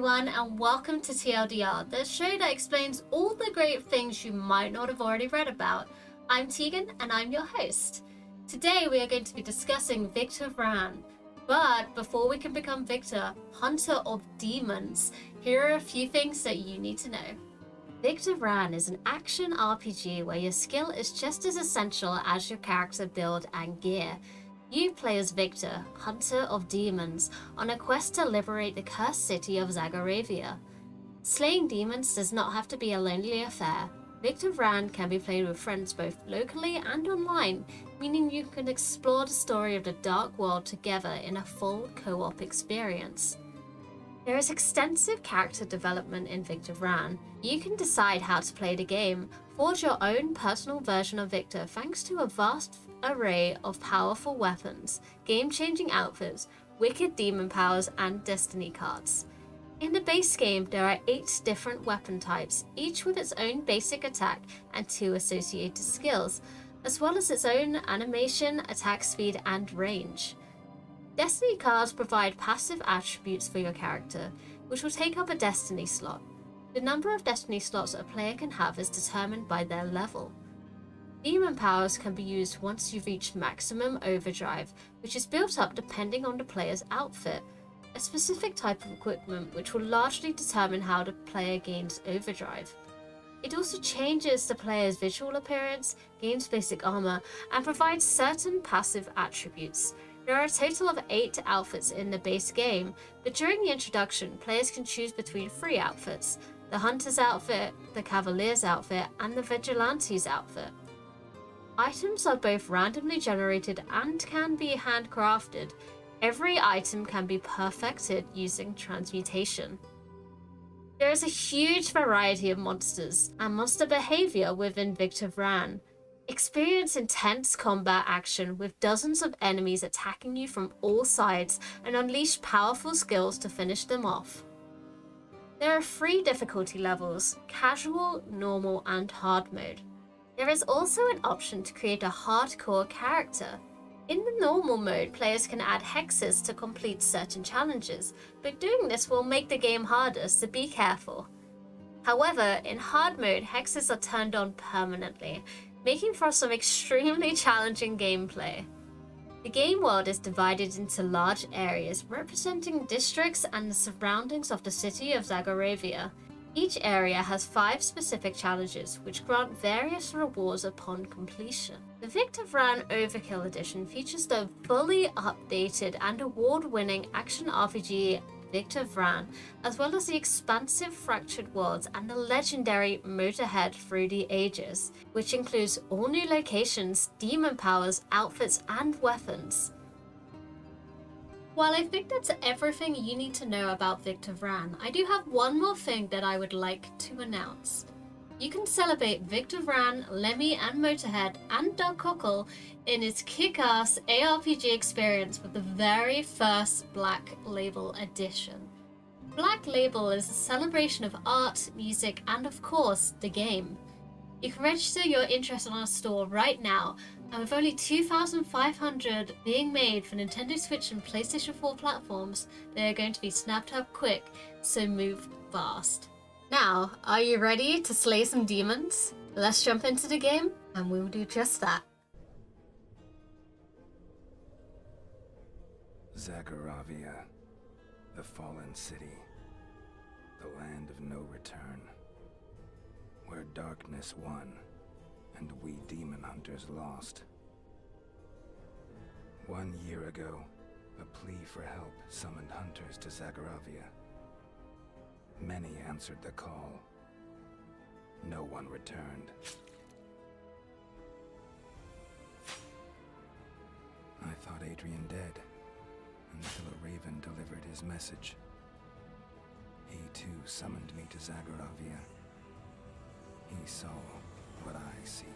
everyone, and welcome to TLDR, the show that explains all the great things you might not have already read about. I'm Tegan, and I'm your host. Today we are going to be discussing Victor Vran. But before we can become Victor, Hunter of Demons, here are a few things that you need to know. Victor Vran is an action RPG where your skill is just as essential as your character build and gear. You play as Victor, Hunter of Demons, on a quest to liberate the cursed city of Zagoravia. Slaying demons does not have to be a lonely affair. Victor Vran can be played with friends both locally and online, meaning you can explore the story of the Dark World together in a full co-op experience. There is extensive character development in Victor Vran. You can decide how to play the game, forge your own personal version of Victor thanks to a vast array of powerful weapons, game-changing outfits, wicked demon powers, and destiny cards. In the base game, there are 8 different weapon types, each with its own basic attack and 2 associated skills, as well as its own animation, attack speed, and range. Destiny cards provide passive attributes for your character, which will take up a destiny slot. The number of destiny slots a player can have is determined by their level. Demon powers can be used once you've reached maximum overdrive, which is built up depending on the player's outfit, a specific type of equipment which will largely determine how the player gains overdrive. It also changes the player's visual appearance, gains basic armor, and provides certain passive attributes. There are a total of 8 outfits in the base game, but during the introduction, players can choose between 3 outfits, the Hunter's outfit, the Cavalier's outfit, and the Vigilante's outfit. Items are both randomly generated and can be handcrafted. Every item can be perfected using transmutation. There is a huge variety of monsters and monster behavior within Victor Vran. Experience intense combat action with dozens of enemies attacking you from all sides and unleash powerful skills to finish them off. There are three difficulty levels, casual, normal and hard mode. There is also an option to create a hardcore character. In the normal mode, players can add hexes to complete certain challenges, but doing this will make the game harder, so be careful. However, in hard mode, hexes are turned on permanently, making for some extremely challenging gameplay. The game world is divided into large areas representing districts and the surroundings of the city of Zagoravia, each area has five specific challenges, which grant various rewards upon completion. The Victor Vran Overkill Edition features the fully updated and award-winning action RPG Victor Vran, as well as the expansive Fractured Worlds and the legendary Motorhead Through the Ages, which includes all new locations, demon powers, outfits, and weapons. While I think that's everything you need to know about Victor Vran, I do have one more thing that I would like to announce. You can celebrate Victor Vran, Lemmy and Motorhead and Doug Cockle in its kick-ass ARPG experience with the very first Black Label edition. Black Label is a celebration of art, music, and of course, the game. You can register your interest on our store right now and with only 2,500 being made for Nintendo Switch and PlayStation 4 platforms, they are going to be snapped up quick, so move fast. Now, are you ready to slay some demons? Let's jump into the game, and we will do just that. Zagoravia, the fallen city, the land of no return, where darkness won and we demon hunters lost. One year ago, a plea for help summoned hunters to Zagoravia. Many answered the call. No one returned. I thought Adrian dead, until a raven delivered his message. He too summoned me to Zagoravia. He saw what I seek.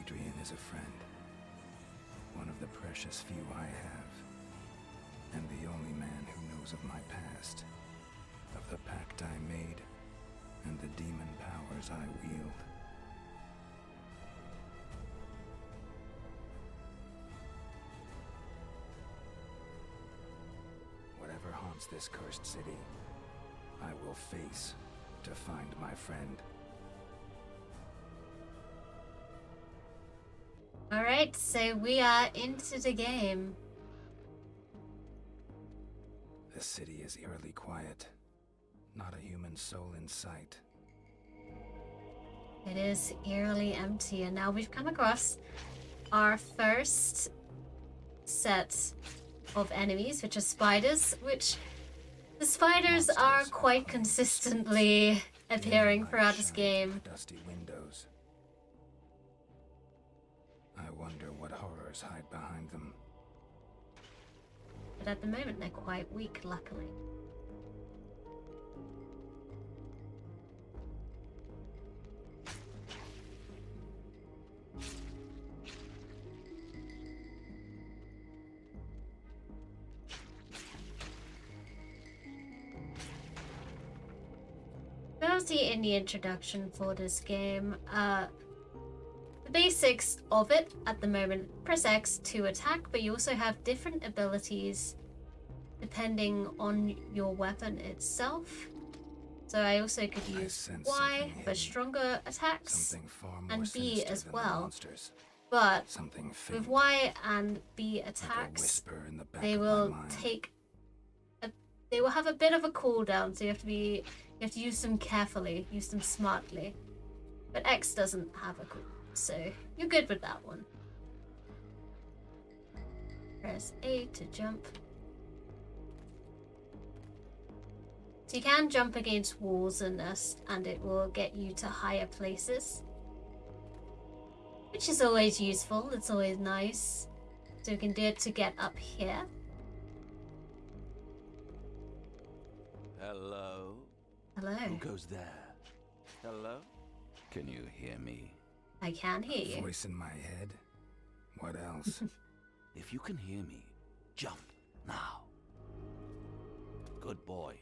Adrian is a friend. One of the precious few I have. And the only man who knows of my past. Of the pact I made, and the demon powers I wield. Haunts this cursed city, I will face to find my friend. Alright, so we are into the game. The city is eerily quiet. Not a human soul in sight. It is eerily empty, and now we've come across our first set of enemies, which are spiders, which the spiders are quite consistently appearing throughout this game. Dusty windows. I wonder what horrors hide behind them. But at the moment, they're quite weak, luckily. Mostly in the introduction for this game, uh, the basics of it at the moment press X to attack, but you also have different abilities depending on your weapon itself. So I also could use Y for stronger attacks, Something far more and B as well. monsters. but Something faint, with Y and B attacks, in the they will take a, they will have a bit of a cooldown, so you have to be you have to use them carefully, use them smartly. But X doesn't have a cooldown, so you're good with that one. Press A to jump. So you can jump against walls and this, and it will get you to higher places. Which is always useful, it's always nice. So we can do it to get up here. Hello? Hello. Who goes there? Hello? Can you hear me? I can hear you. Voice in my head. What else? If you can hear me, jump now. Good boy.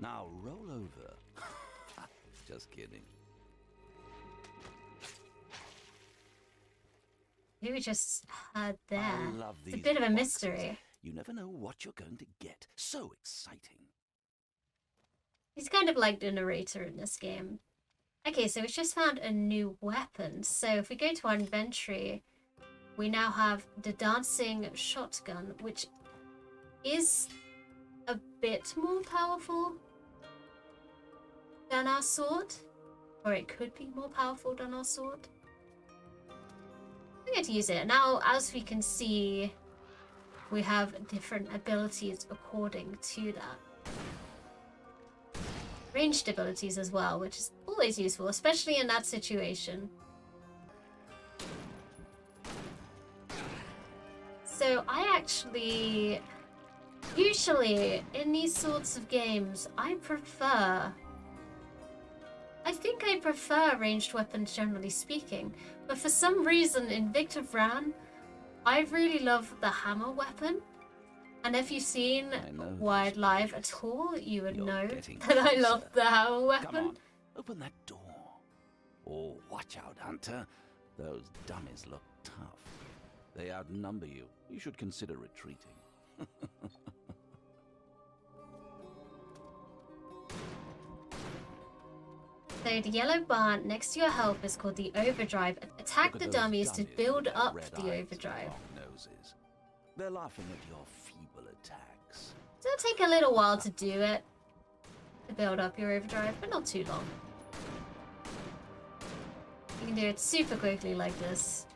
Now roll over. Just kidding. Who we just heard there? I love It's a these bit of a boxes. mystery. You never know what you're going to get. So exciting. He's kind of like the narrator in this game. Okay, so we just found a new weapon. So if we go to our inventory, we now have the dancing shotgun, which is a bit more powerful than our sword. Or it could be more powerful than our sword. We're going to use it. Now, as we can see, we have different abilities according to that ranged abilities as well, which is always useful, especially in that situation. So I actually, usually in these sorts of games, I prefer, I think I prefer ranged weapons generally speaking, but for some reason in Victor Vran, I really love the hammer weapon. And if you've seen Wired Live at all, you would You're know that I love the Come weapon. on, open that door. Oh, watch out, Hunter. Those dummies look tough. They outnumber you. You should consider retreating. So the yellow bar next to your health is called the overdrive. Attack the those dummies to build up the overdrive. They're laughing at your feeble attacks. So it'll take a little while to do it. To build up your overdrive, but not too long. You can do it super quickly like this.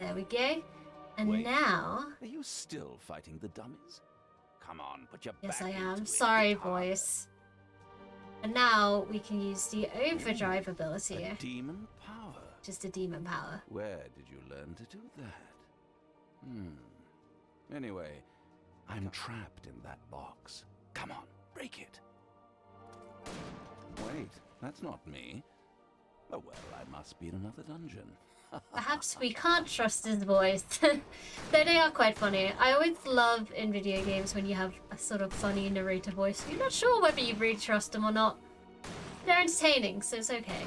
There we go. And Wait. now... Are you still fighting the dummies? Come on, put your Yes, I am. Sorry, voice. And now we can use the overdrive ability, A demon power. just a demon power. Where did you learn to do that? Hmm. Anyway, I'm trapped in that box. Come on, break it. Wait, that's not me. Oh well, I must be in another dungeon. Perhaps we can't trust his voice. Though they are quite funny. I always love in video games when you have a sort of funny narrator voice. You're not sure whether you really trust them or not. They're entertaining, so it's okay.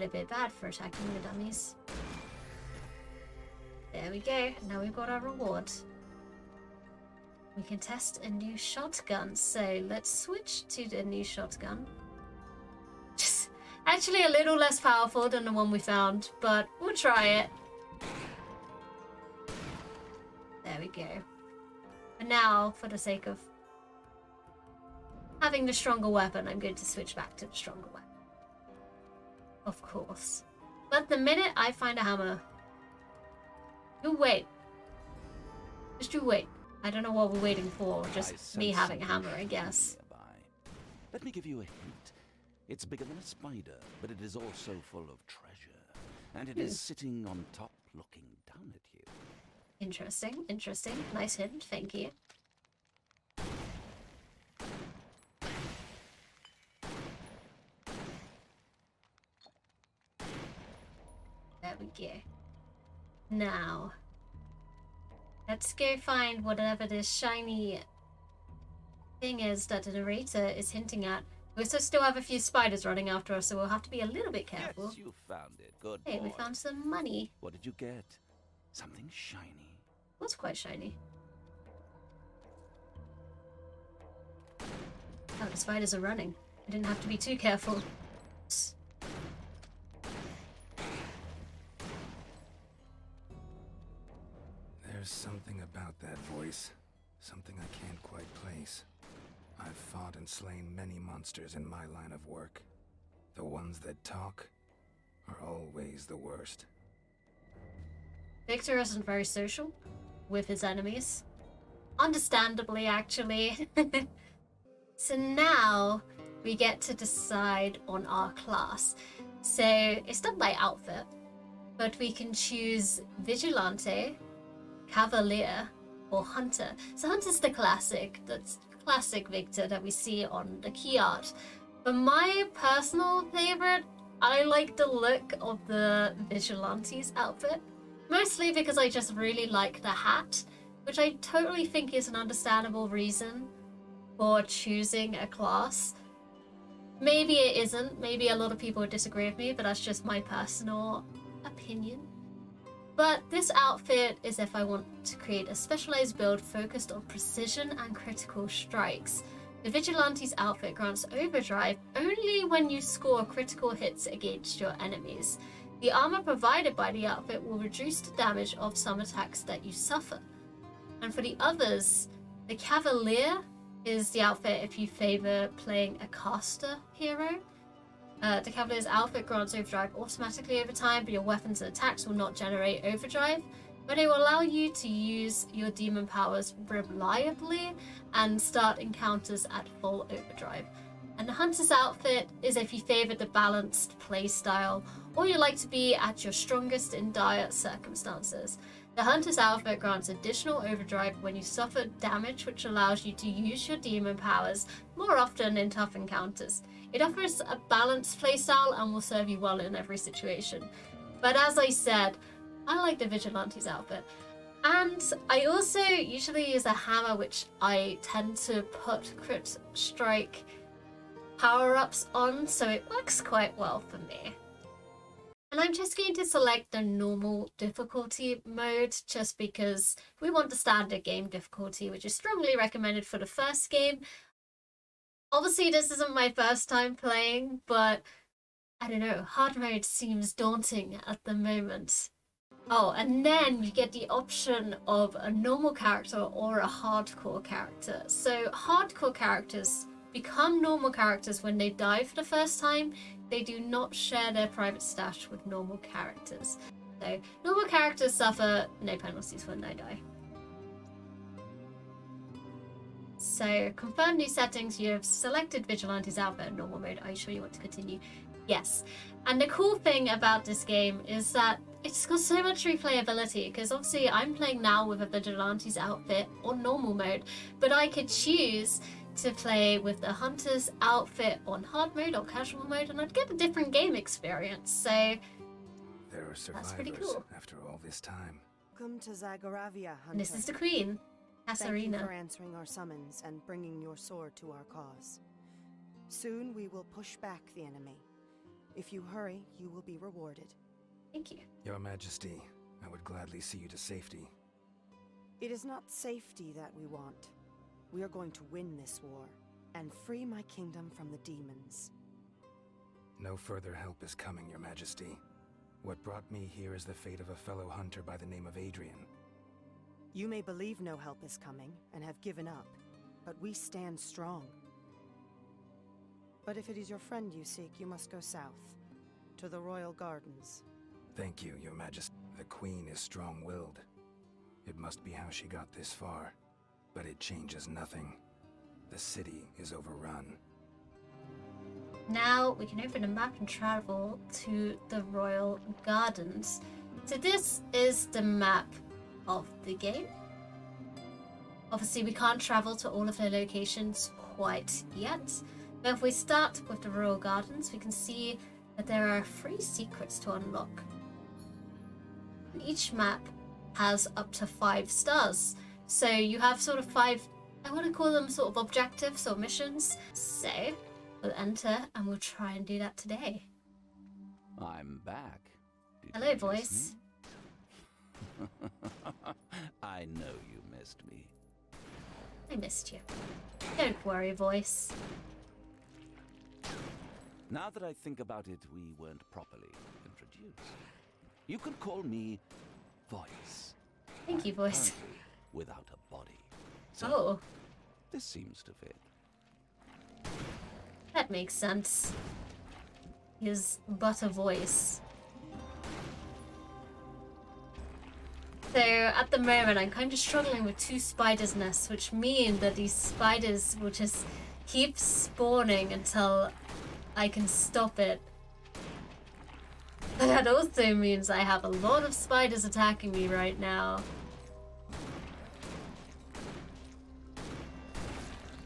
Feel a bit bad for attacking the dummies. There we go. Now we've got our reward. We can test a new shotgun. So let's switch to the new shotgun. Just actually a little less powerful than the one we found, but we'll try it. There we go. And now, for the sake of having the stronger weapon, I'm going to switch back to the stronger weapon. Of course. But the minute I find a hammer, you wait. Just you wait. I don't know what we're waiting for. Just me having a hammer, I guess. nearby. Let me give you a hint. It's bigger than a spider, but it is also full of treasure. And it is Hmm. sitting on top looking down at you. Interesting, interesting. Nice hint, thank you. We go. Now, let's go find whatever this shiny thing is that the narrator is hinting at. We also still have a few spiders running after us, so we'll have to be a little bit careful. Yes, you found it. Good Hey, we found some money. What did you get? Something shiny. was quite shiny. Oh, the spiders are running. I didn't have to be too careful. There's something about that voice. Something I can't quite place. I've fought and slain many monsters in my line of work. The ones that talk are always the worst. Victor isn't very social with his enemies. Understandably, actually. so now we get to decide on our class. So it's done by outfit, but we can choose Vigilante, Cavalier, or Hunter. So Hunter's the classic, that's classic Victor that we see on the key art. But my personal favorite, I like the look of the Vigilante's outfit. Mostly because I just really like the hat, which I totally think is an understandable reason for choosing a class. Maybe it isn't, maybe a lot of people would disagree with me, but that's just my personal opinion. But this outfit is if I want to create a specialized build focused on precision and critical strikes. The Vigilante's outfit grants overdrive only when you score critical hits against your enemies. The armor provided by the outfit will reduce the damage of some attacks that you suffer. And for the others, the Cavalier is the outfit if you favor playing a caster hero. Uh, the Cavalier's outfit grants overdrive automatically over time, but your weapons and attacks will not generate overdrive. But it will allow you to use your demon powers reliably and start encounters at full overdrive. And the Hunter's outfit is if you favor the balanced playstyle or you like to be at your strongest in dire circumstances. The Hunter's outfit grants additional overdrive when you suffer damage, which allows you to use your demon powers more often in tough encounters. It offers a balanced playstyle and will serve you well in every situation. But as I said, I like the Vigilante's outfit. And I also usually use a hammer, which I tend to put crit strike power ups on, so it works quite well for me. And I'm just going to select the normal difficulty mode just because we want the standard game difficulty, which is strongly recommended for the first game. Obviously, this isn't my first time playing, but I don't know, hard mode seems daunting at the moment. Oh, and then you get the option of a normal character or a hardcore character. So, hardcore characters become normal characters when they die for the first time. They do not share their private stash with normal characters. So, normal characters suffer no penalties when they die. So, confirm new settings. You have selected Vigilante's outfit in normal mode. Are you sure you want to continue? Yes. And the cool thing about this game is that it's got so much replayability because obviously I'm playing now with a Vigilante's outfit on normal mode, but I could choose to play with the Hunter's outfit on hard mode or casual mode and I'd get a different game experience. So, There are survivors pretty cool. after all this time. Welcome to Zagoravia, Hunter. and this is the Queen, Thank you for answering our summons and bringing your sword to our cause. Soon we will push back the enemy. If you hurry, you will be rewarded. Thank you. Your Majesty, I would gladly see you to safety. It is not safety that we want. We are going to win this war and free my kingdom from the demons. No further help is coming, Your Majesty. What brought me here is the fate of a fellow hunter by the name of Adrian. You may believe no help is coming and have given up, but we stand strong. But if it is your friend you seek, you must go south, to the Royal Gardens. Thank you, Your Majesty. The Queen is strong-willed. It must be how she got this far. But it changes nothing. The city is overrun. Now we can open a map and travel to the Royal Gardens. So this is the map of the game. Obviously we can't travel to all of the locations quite yet. But if we start with the Royal Gardens, we can see that there are three secrets to unlock. Each map has up to five stars. So you have sort of five, I want to call them sort of objectives or missions. So we'll enter and we'll try and do that today. I'm back. Did Hello, voice. I know you missed me. I missed you. Don't worry, voice. Now that I think about it, we weren't properly introduced. You can call me Voice. Thank you, voice. Without a body. So Oh, this seems to fit. that makes sense. His but a voice. So at the moment, I'm kind of struggling with two spiders' nests, which mean that these spiders will just keep spawning until I can stop it. But that also means I have a lot of spiders attacking me right now.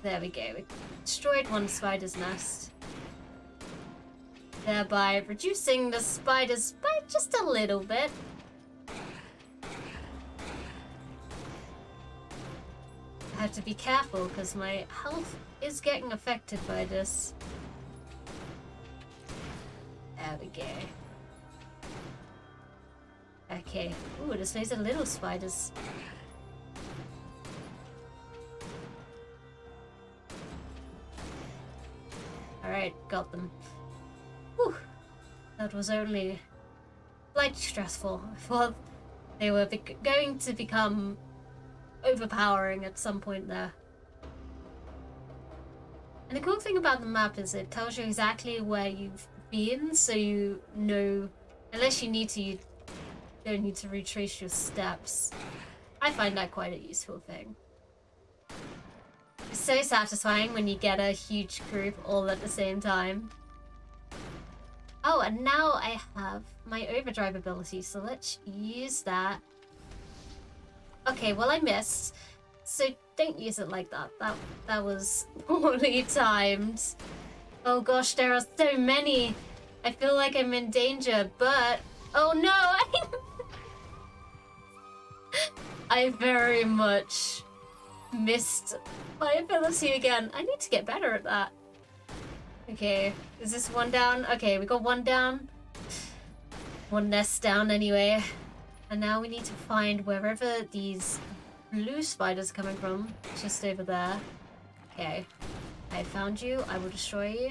There we go. We destroyed one spider's nest. Thereby reducing the spiders by just a little bit. Have to be careful because my health is getting affected by this. There we go. Okay. Ooh, there's loads of little spiders. Alright, got them. Whew. That was only slightly stressful. I thought they were going to become overpowering at some point there. And the cool thing about the map is it tells you exactly where you've been, so you know, unless you need to, you don't need to retrace your steps. I find that quite a useful thing. It's so satisfying when you get a huge group all at the same time. Oh, and now I have my overdrive ability, so let's use that. Okay, well I missed, so don't use it like that. That that was poorly timed. Oh gosh, there are so many. I feel like I'm in danger, but oh no, I very much missed my ability again. I need to get better at that. Okay, is this one down? Okay, we got one down. One nest down anyway. And now we need to find wherever these blue spiders are coming from. Just over there. Okay. I found you. I will destroy you.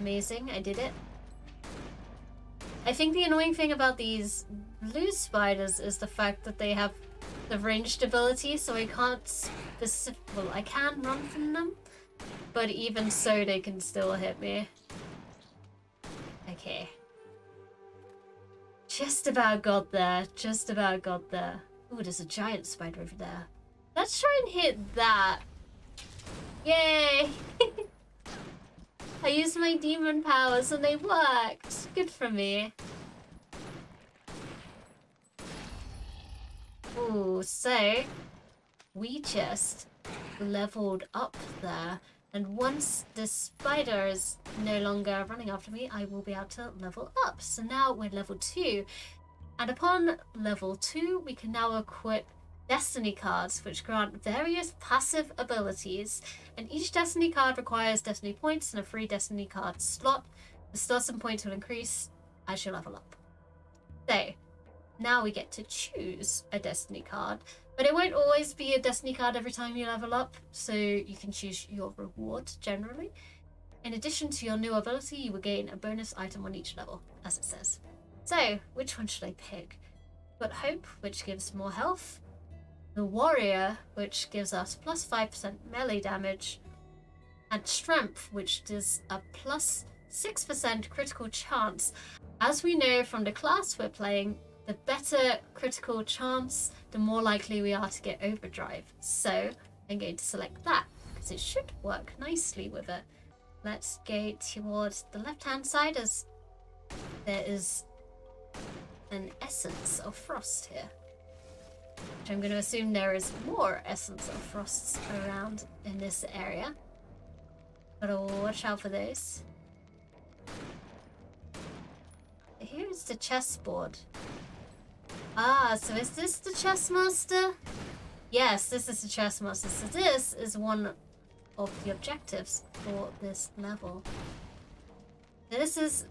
Amazing. I did it. I think the annoying thing about these blue spiders is the fact that they have the ranged ability, so I can't specific. Well, I can run from them, but even so, they can still hit me. Okay. Just about got there. Just about got there. Ooh, there's a giant spider over there. Let's try and hit that. Yay! I used my demon powers and they worked. Good for me. Ooh, so we just leveled up there. And once the spider is no longer running after me, I will be able to level up. So now we're level 2. And upon level 2, we can now equip destiny cards, which grant various passive abilities. And each destiny card requires destiny points and a free destiny card slot. The slots and points will increase as you level up. So, now we get to choose a destiny card. But it won't always be a destiny card every time you level up, so you can choose your reward generally. In addition to your new ability, you will gain a bonus item on each level, as it says. So, which one should I pick? But Hope, which gives more health. The Warrior, which gives us plus 5% melee damage. And Strength, which does a plus 6% critical chance. As we know from the class we're playing, the better critical chance, the more likely we are to get overdrive. So I'm going to select that because it should work nicely with it. Let's go towards the left hand side as there is an essence of frost here. Which I'm going to assume there is more essence of frosts around in this area. Gotta watch out for those. Here's the chessboard. Ah, so is this the chess master? Yes, this is the chess master. So this is one of the objectives for this level. This is,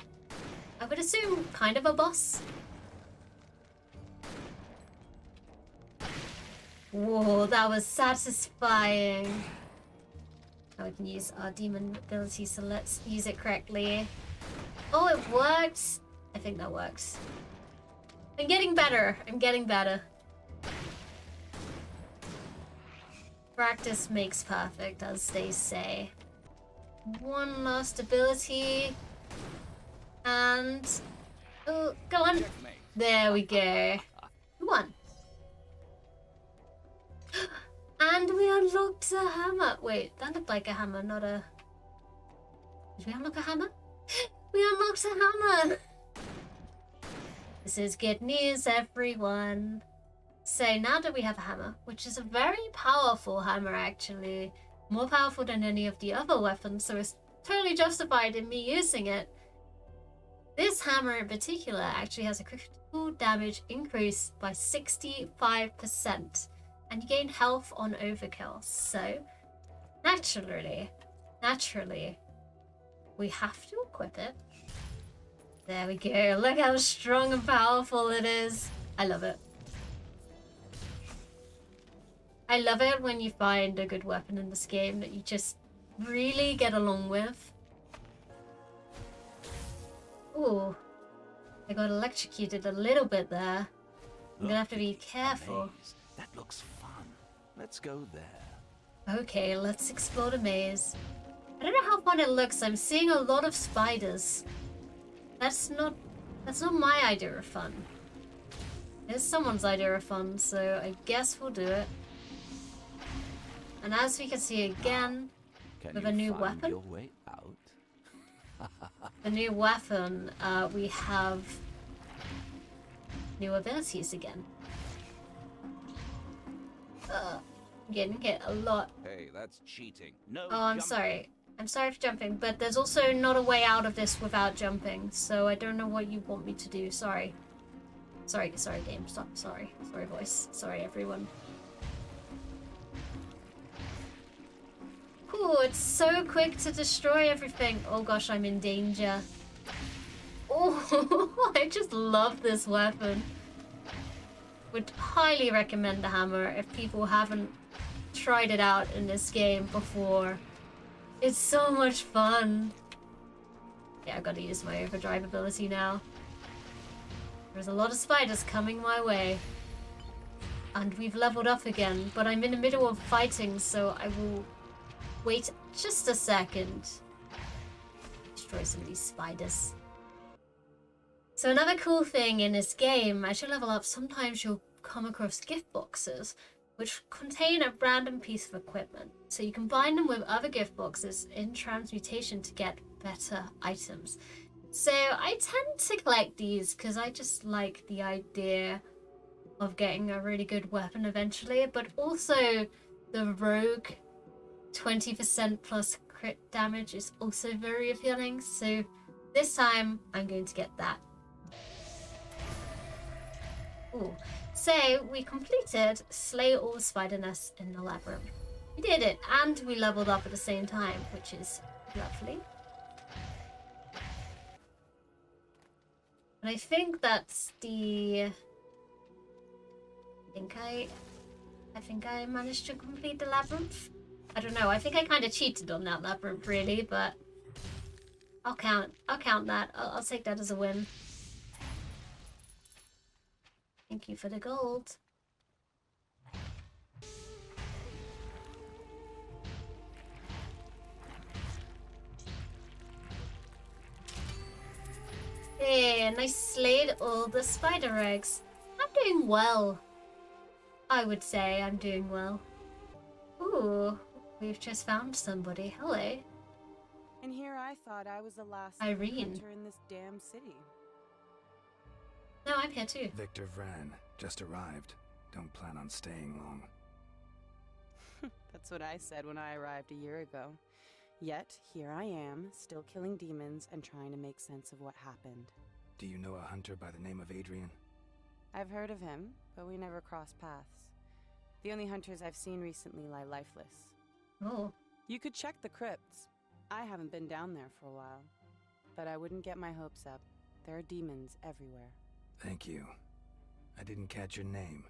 I would assume, kind of a boss. Whoa, that was satisfying. Now we can use our demon ability, so let's use it correctly. Oh, it works! I think that works. I'm getting better. I'm getting better. Practice makes perfect, as they say. One last ability. And... Oh, go on. There we go. One. And we unlocked a hammer. Wait, that looked like a hammer, not a... Did we unlock a hammer? We unlocked a hammer! This is good news, everyone. So now that we have a hammer, which is a very powerful hammer actually, more powerful than any of the other weapons, so it's totally justified in me using it. This hammer in particular actually has a critical damage increase by 65%, and you gain health on overkill. So, naturally, naturally, we have to equip it there we go. Look how strong and powerful it is. I love it. I love it when you find a good weapon in this game that you just really get along with. Ooh. I got electrocuted a little bit there. I'm gonna have to be careful. That looks fun. Let's go there. Okay, let's explore the maze. I don't know how fun it looks. I'm seeing a lot of spiders. That's not... That's not my idea of fun. It's someone's idea of fun, so I guess we'll do it. And as we can see again, Can with a new weapon? Your way out? the new weapon, uh, we have new abilities again. Uh, I'm getting hit a lot. Hey, that's cheating. No. Oh, I'm jump- sorry. I'm sorry for jumping, but there's also not a way out of this without jumping, so I don't know what you want me to do. Sorry. Sorry, sorry, game. Stop. Sorry. Sorry, voice. Sorry, everyone. Ooh, it's so quick to destroy everything. Oh gosh, I'm in danger. Oh, I just love this weapon. Would highly recommend the hammer if people haven't tried it out in this game before. It's so much fun. Yeah, I've got to use my overdrive ability now. There's a lot of spiders coming my way. And we've leveled up again, but I'm in the middle of fighting, so I will wait just a second. Destroy some of these spiders. So another cool thing in this game, as you level up, sometimes you'll come across gift boxes which contain a random piece of equipment. So you can bind them with other gift boxes in transmutation to get better items. So I tend to collect these because I just like the idea of getting a really good weapon eventually, but also the rogue 20% plus crit damage is also very appealing. So this time I'm going to get that. Ooh. So we completed Slay All Spider Nests in the Labyrinth. We did it, and we leveled up at the same time, which is lovely. And I think that's the I think I... I think I managed to complete the labyrinth. I don't know, I think I kind of cheated on that labyrinth, really, but... I'll count. I'll count that. I'll, I'll take that as a win. Thank you for the gold. Hey, and I slayed all the spider eggs. I'm doing well. I would say I'm doing well. Ooh, we've just found somebody. Hello. And here I thought I was the last Irene. in this damn city. No, I'm here too. Victor Vran just arrived. Don't plan on staying long. That's what I said when I arrived a year ago. Yet, here I am, still killing demons and trying to make sense of what happened. Do you know a hunter by the name of Adrian? I've heard of him, but we never crossed paths. The only hunters I've seen recently lie lifeless. Oh, You could check the crypts. I haven't been down there for a while. But I wouldn't get my hopes up. There are demons everywhere. Thank you. I didn't catch your name.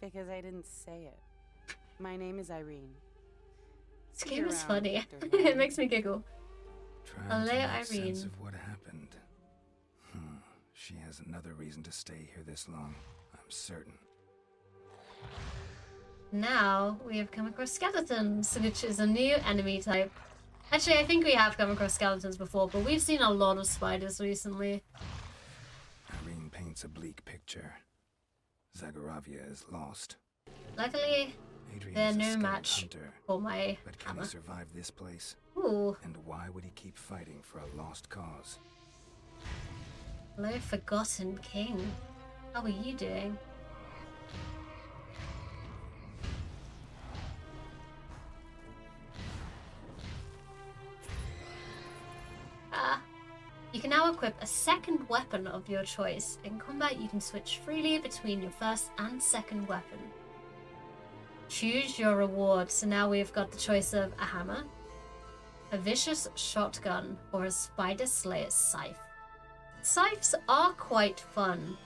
Because I didn't say it. My name is Irene. this See game is funny. It makes me giggle. Trying Hello, to make sense Irene. of what happened. Hmm. She has another reason to stay here this long. I'm certain. Now we have come across skeletons, which is a new enemy type. Actually, I think we have come across skeletons before, but we've seen a lot of spiders recently. Paints a bleak picture. Zagoravia is lost. Luckily, Adrian they're no match hunter. for my But can hammer. he survive this place? Ooh, And why would he keep fighting for a lost cause? hello, Forgotten King. How are you doing? You can now equip a second weapon of your choice. In combat, you can switch freely between your first and second weapon. Choose your reward. So now we've got the choice of a hammer, a vicious shotgun, or a spider slayer scythe. Scythes are quite fun,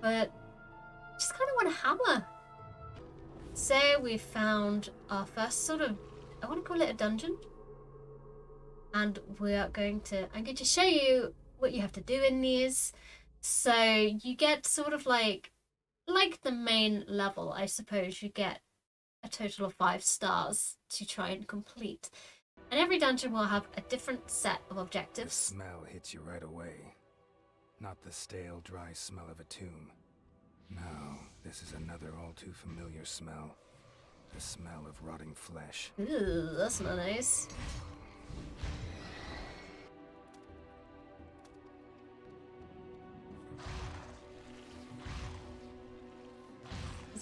but just kind of want a hammer. Say we found our first sort of, I want to call it a dungeon. And we are going to, I'm going to show you what you have to do in these. So you get sort of like, like the main level, I suppose, you get a total of five stars to try and complete. And every dungeon will have a different set of objectives The smell hits you right away. Not the stale, dry smell of a tomb. No, this is another all too familiar smell. The smell of rotting flesh. Ooh, that's not nice.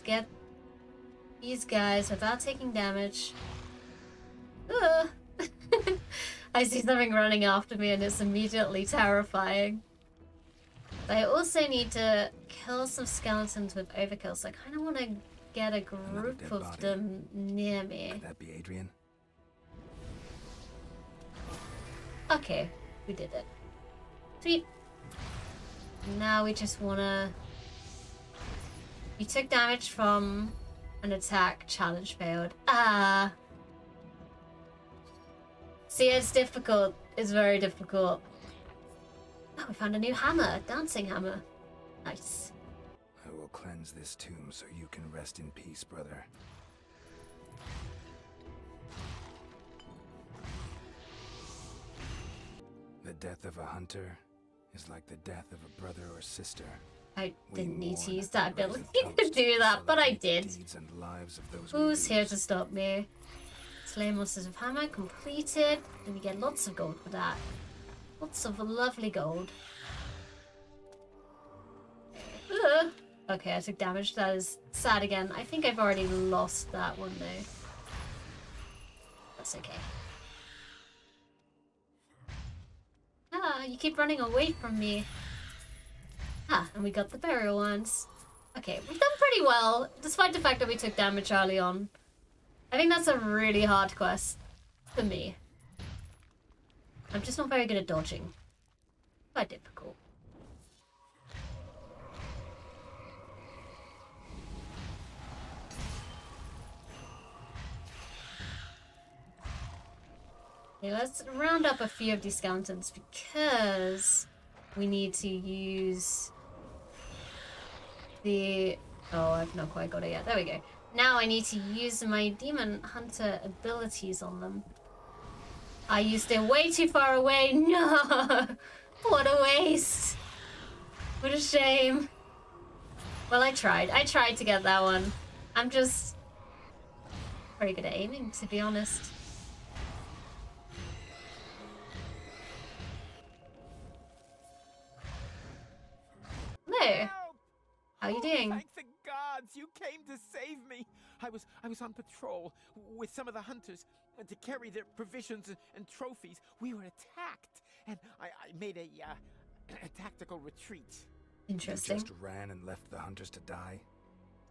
Get these guys without taking damage. Ugh. I see something running after me and it's immediately terrifying. I also need to kill some skeletons with overkill, so I kind of want to get a group of body. them near me. Could that be Adrian? Okay, we did it. Sweet. Now we just wanna. You took damage from an attack. Challenge failed. Ah. See, it's difficult. It's very difficult. Oh, we found a new hammer. Dancing hammer. Nice. I will cleanse this tomb so you can rest in peace, brother. The death of a hunter is like the death of a brother or sister. I didn't need to use that ability to do that, but I did. deeds and lives of those we Who's here to stop me? Slay monsters with hammer completed. And we get lots of gold for that. Lots of lovely gold. Ugh. Okay, I took damage. That is sad again. I think I've already lost that one though. That's okay. Ah, you keep running away from me. Ah, and we got the burial ones. Okay, we've done pretty well, despite the fact that we took damage early on. I think that's a really hard quest. For me. I'm just not very good at dodging. Quite difficult. Okay, let's round up a few of these skeletons because we need to use the... Oh, I've not quite got it yet. There we go. Now I need to use my Demon Hunter abilities on them. I used it way too far away. No! What a waste. What a shame. Well, I tried. I tried to get that one. I'm just very good at aiming, to be honest. Hello. How are you Oh, doing? Thank the gods you came to save me. I was I was on patrol with some of the hunters to carry their provisions and, and trophies. We were attacked, and I, I made a uh, a tactical retreat. Interesting. You just ran and left the hunters to die?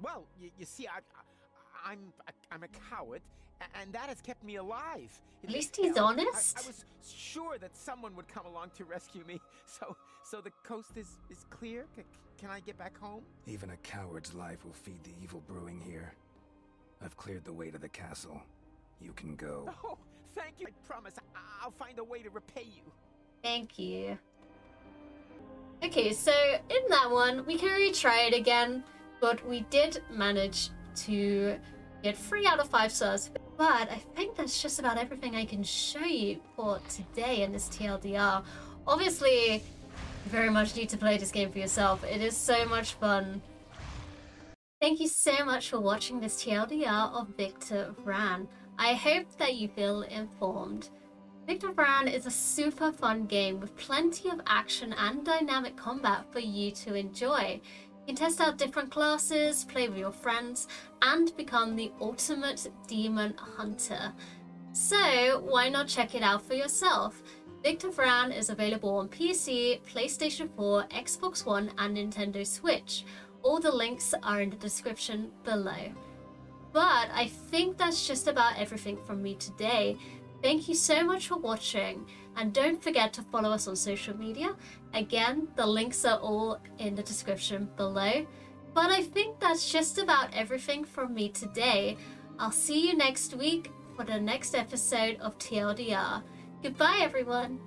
Well, you, you see, I, I I'm a, I'm a coward, a- and that has kept me alive. At least he's hell, I- honest. I, was sure that someone would come along to rescue me. So so the coast is is clear. C- can I get back home? Even a coward's life will feed the evil brewing here. I've cleared the way to the castle. You can go. Oh, thank you. I promise I'll find a way to repay you. Thank you. Okay, so in that one, we can retry it again, but we did manage to get three out of five stars. But I think that's just about everything I can show you for today in this TLDR. Obviously, you very much need to play this game for yourself. It is so much fun. Thank you so much for watching this TLDR of Victor Vran. I hope that you feel informed. Victor Vran is a super fun game with plenty of action and dynamic combat for you to enjoy. You can test out different classes, play with your friends, and become the ultimate demon hunter. So, why not check it out for yourself? Victor Vran is available on PC, PlayStation 4, Xbox One, and Nintendo Switch. All the links are in the description below. But I think that's just about everything from me today. Thank you so much for watching, and don't forget to follow us on social media. Again, the links are all in the description below. But I think that's just about everything from me today. I'll see you next week for the next episode of TLDR. Goodbye, everyone.